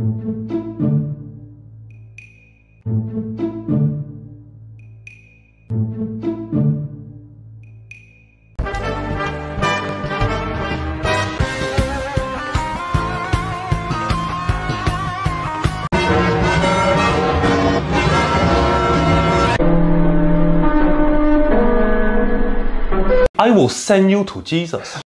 I will send you to Jesus.